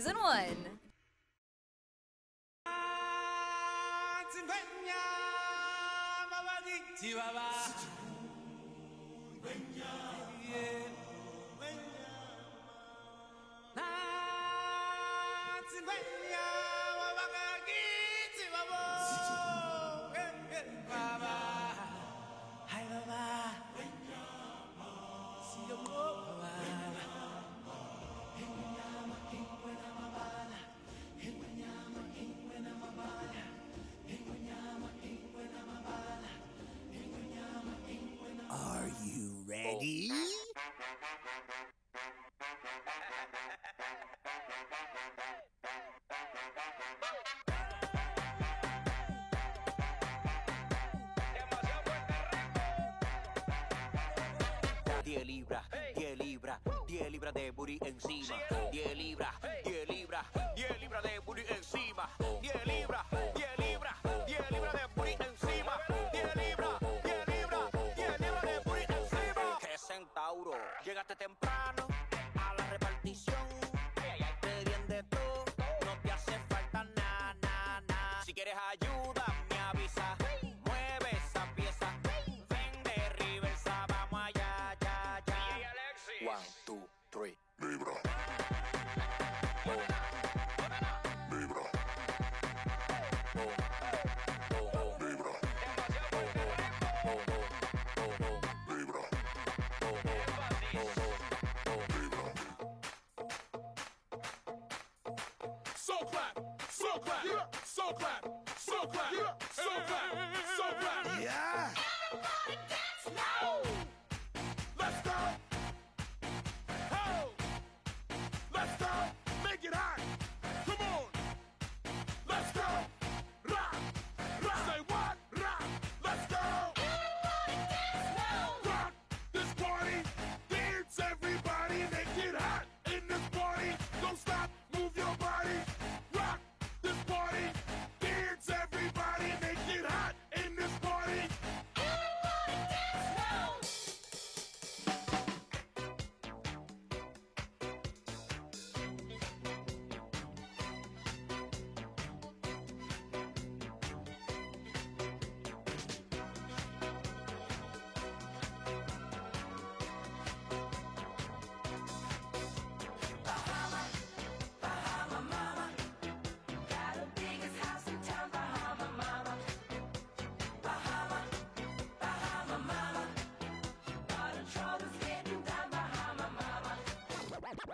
Season 1. Are ready? Diez libras, 10 libras, 10 libras de booty encima. 10 libras, 10 libras, llegaste temprano a la repartición. Te dieron de todo, no te hace falta nada. Si quieres ayuda, me avisa. Mueve esa pieza. Ven de reversa, vamos allá, ya, ya. One, two, three. Libra. Libra. So clap, so clap, so clap, so clap, so clap, so clap.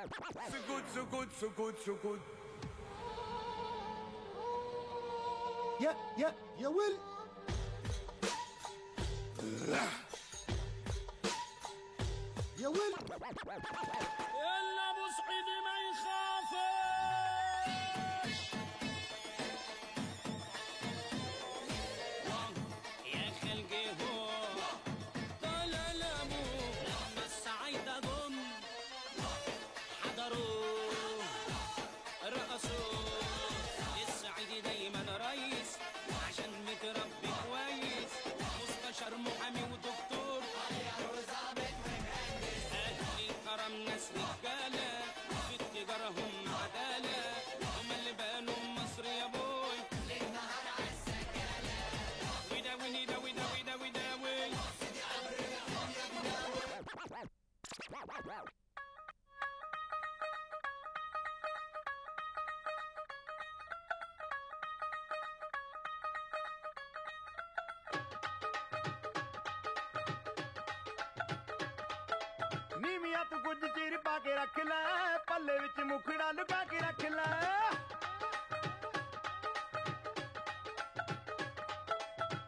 So good, so good, so good, so good. Yeah, yeah, you will. محامي ودكتور. أهل كرم ناس رجالة في التجارة هم عدالة. هم اللي بانوا مصر يا بوي ਨੀਵੀਆਂ ਤੂੰ ਕੁਝ ਚੀਰ ਪਾ ਕੇ ਰੱਖ ਲੈ ਪੱਲੇ ਵਿੱਚ ਮੁਖੜਾ ਲੁਕਾ ਕੇ ਰੱਖ ਲੈ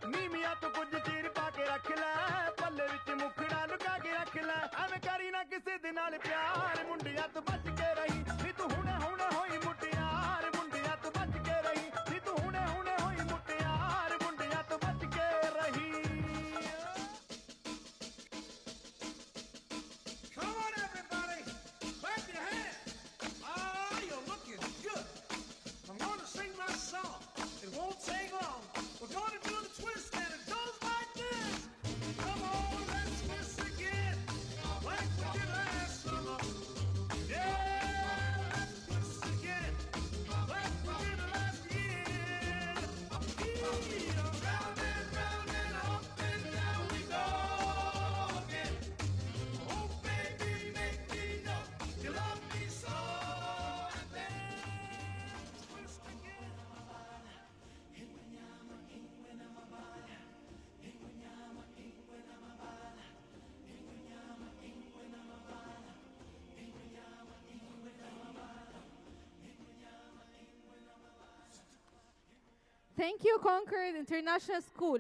ਨੀਵੀਆਂ ਤੂੰ ਕੁਝ ਚੀਰ ਪਾ ਕੇ ਰੱਖ ਲੈ ਪੱਲੇ ਵਿੱਚ ਮੁਖੜਾ ਲੁਕਾ ਕੇ ਰੱਖ ਲੈ ਐਵੇਂ ਕਰੀ ਨਾ ਕਿਸੇ ਦੇ ਨਾਲ ਪਿਆਰ ਮੁੰਡਿਆਂ ਤੋਂ ਬਚ ਕੇ ਰਹੀ Thank you, Concord International School.